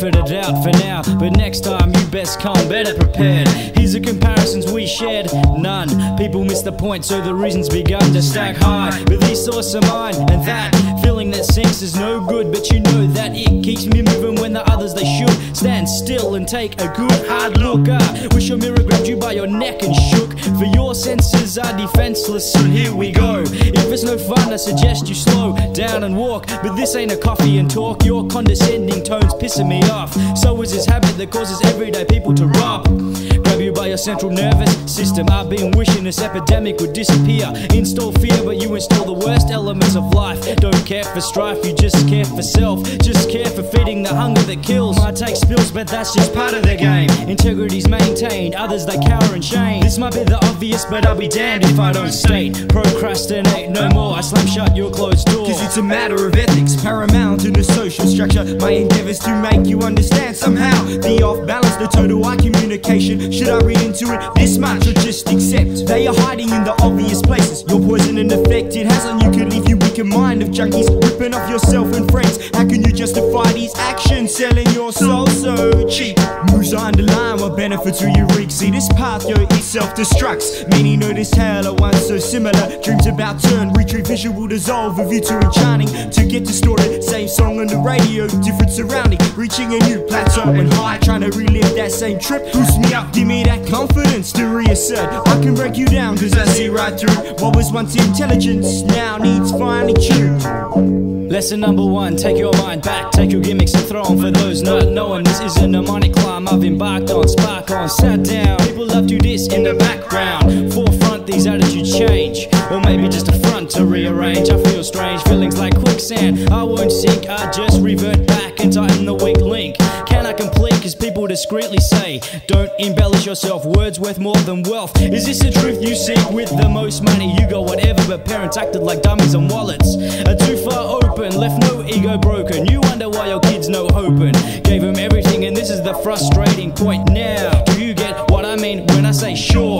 benefit of doubt for now, but next time you best come better prepared. Here's the comparisons we shared, none. People miss the point, so the reasons begun to stack high. But these thoughts are mine, and that feeling that sinks is no good. But you know that it keeps me moving when the others they should stand still and take a good hard look. I wish your mirror grabbed you by your neck and shook. For your senses are defenseless, so here we go. If it's no fun, I suggest you slow down and walk. But this ain't a coffee and talk. Your condescending tone's pissing me off. So is this habit that causes everyday people to rob. By your central nervous system. I've been wishing this epidemic would disappear. Install fear, but you install the worst elements of life. Don't care for strife, you just care for self. Just care for feeding the hunger that kills. Might take spills, but that's just part of the game. Integrity's maintained, others they cower in shame. This might be the obvious, but I'll be damned if I don't state. Procrastinate no more. I slam shut your closed door. Cause it's a matter of ethics, paramount in the social structure. My endeavors to make you understand somehow the off balance, the total eye communication. Should I read into it this much or just accept? They are hiding in the obvious places. Your poison and effect it has on you could leave you weak in mind of junkies ripping off yourself and friends. How can you justify these actions? Selling your soul so cheap. Moves are underline what benefits will you reap? See this path, yo, it self destructs. Many know this tale at once so similar. Dreams about turn, retreat visual dissolve of you to enchanting. To get distorted, on the radio, different surrounding. Reaching a new plateau and high, trying to relive that same trip. Boost me up, give me that confidence to reassert. I can break you down, cause I see right through what was once intelligence, now needs finely tuned. Lesson number one, take your mind back, take your gimmicks and throw 'em for those not knowing. This is a mnemonic climb I've embarked on, spark on, sat down. People love to this in the background. Forefront, these attitudes change, or maybe just a front to rearrange. I feel strange, feelings like quicksand. I won't sink, I just revert back and tighten the weak link. Can I complete? Cause people discreetly say, don't embellish yourself, words worth more than wealth. Is this the truth you seek with the most money? You got whatever, but parents acted like dummies and wallets. Are too far open, left no ego broken. You wonder why your kids no hoping. Gave them everything, and this is the frustrating point now. Do you get what I mean when I say sure?